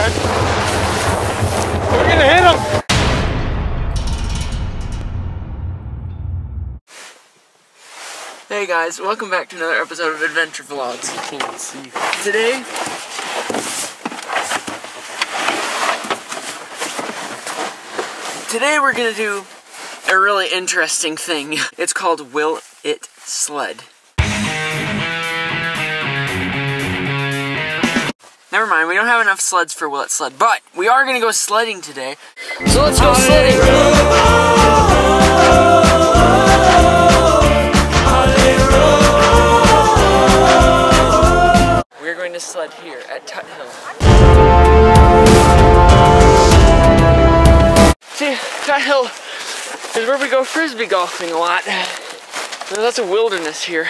man. We're gonna hit him. Hey guys, welcome back to another episode of Adventure Vlogs. Can't see. Today, today we're gonna do a really interesting thing. It's called Will It Sled. Never mind, we don't have enough sleds for Will It Sled, but we are gonna go sledding today. So let's go sledding. We're going to sled here at Tut Hill. See, Tut Hill is where we go frisbee golfing a lot. There's lots of wilderness here.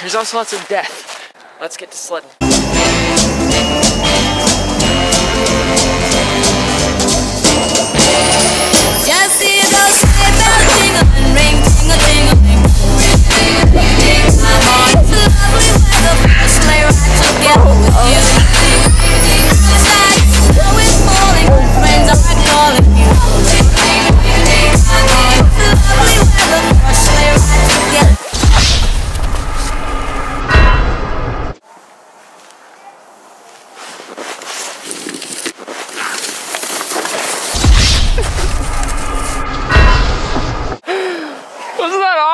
There's also lots of death. Let's get to sledding. Thank you.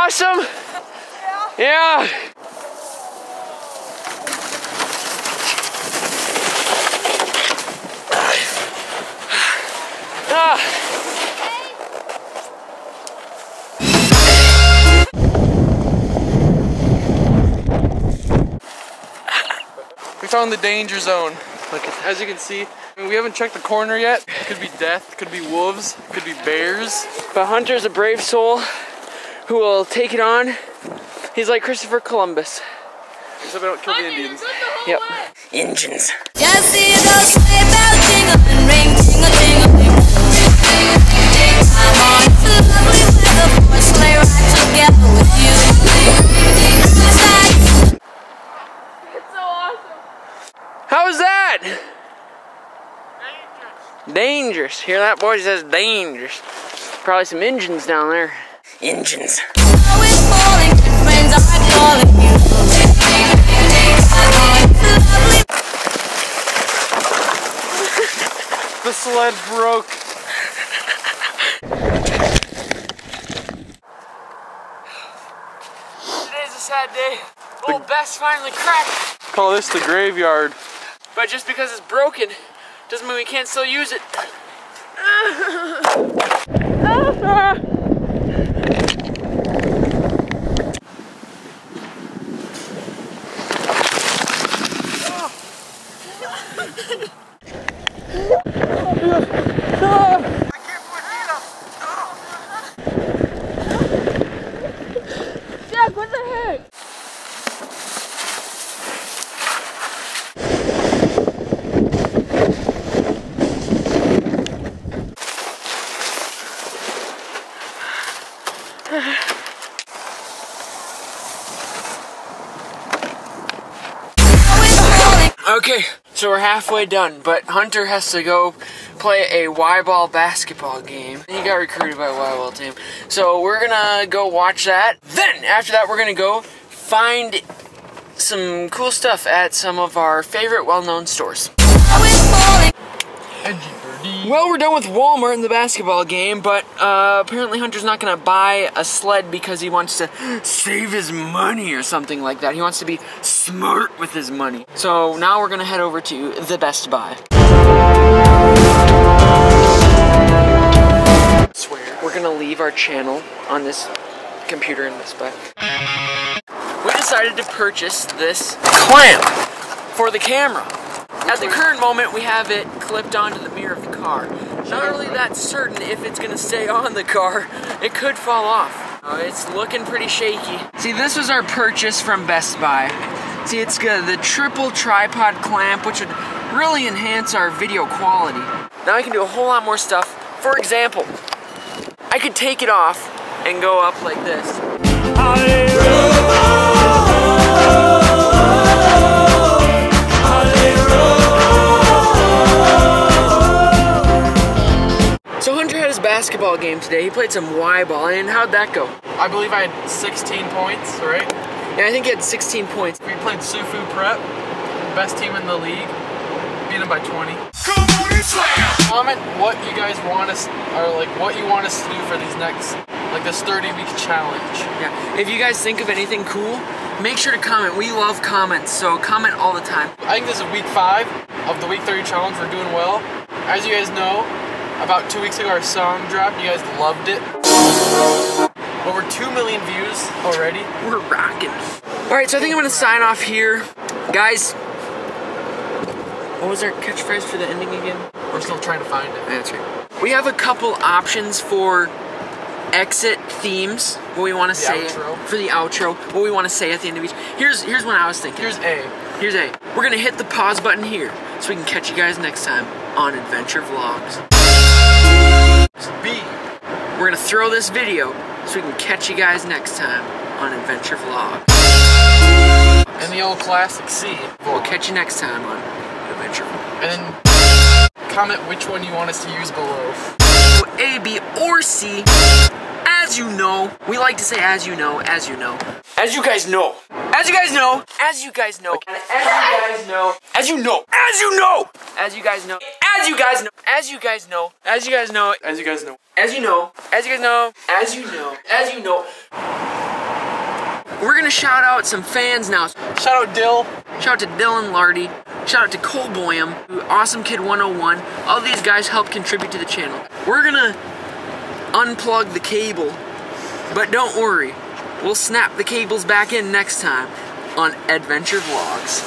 Awesome? Yeah. Ah. We found the danger zone. Look As you can see, I mean, we haven't checked the corner yet. Could be death, could be wolves, could be bears. But Hunter's a brave soul who will take it on. He's like Christopher Columbus. Except I don't kill the Indians. Yep. Engines. Just see those sleigh bells jingling, ring, tingle, tingling. I'm on to lovely weather for a sleigh ride together with you. Outside, How was that? Dangerous. Hear that, boy? He says dangerous. Probably some engines down there. Engines. snow is falling, friends are calling you. I'm on to lovely The sled broke. Today's a sad day. Old Bess finally cracked. Call this the graveyard. But just because it's broken doesn't mean we can't still use it. snow is falling. Okay, so we're halfway done, but Hunter has to go play a Y-ball basketball game. He got recruited by a Y-ball team. So we're gonna go watch that. Then, after that, we're gonna go find some cool stuff at some of our favorite well-known stores. Well, we're done with Walmart and the basketball game, but uh, apparently Hunter's not gonna buy a sled because he wants to save his money or something like that. He wants to be smart with his money. So now we're gonna head over to the Best Buy. Leave our channel on this computer in Best Buy. We decided to purchase this clamp for the camera. At the current moment, we have it clipped onto the mirror of the car. Not really that certain if it's gonna stay on the car. It could fall off. Uh, it's looking pretty shaky. See, this was our purchase from Best Buy. See, it's got the triple tripod clamp, which would really enhance our video quality. Now I can do a whole lot more stuff. For example, I could take it off and go up like this. So Hunter had his basketball game today. He played some Y ball, and how'd that go? I believe I had 16 points, right? Yeah, I think he had 16 points. We played Sufu Prep, best team in the league. Beat him by 20. Comment what you guys want us, or like what you want us to do for these next, like this 30 week challenge. Yeah. If you guys think of anything cool, make sure to comment. We love comments, so comment all the time. I think this is week five of the week 30 challenge. We're doing well. As you guys know, about two weeks ago our song dropped. You guys loved it. Over 2 million views already. We're rocking. All right, so I think I'm gonna sign off here, guys. What was our catchphrase for the ending again? We're still trying to find it. That's right. We have a couple options for exit themes. What we want to say outro. for the outro. What we want to say at the end of each. Here's here's what I was thinking. Here's A. Here's a. We're gonna hit the pause button here, so we can catch you guys next time on Adventure Vlogs. B. We're gonna throw this video, so we can catch you guys next time on Adventure Vlogs. And the old classic C. We'll catch you next time on Vlogs. And then comment which one you want us to use below. A, B, or C. As you know, we like to say as you know, as you know. As you guys know. As you guys know. As you guys know. As you guys know. As you know. As you know. As you guys know. As you guys know. As you guys know. As you guys know. As you guys know. As you know. As you guys know. As you know. As you know. We're gonna shout out some fans now. Shout out Dill. Shout out to Dylan Lardy. Shout out to Cole Boyum, Awesome Kid 101. All these guys help contribute to the channel. We're gonna unplug the cable, but don't worry, we'll snap the cables back in next time on Adventure Vlogs.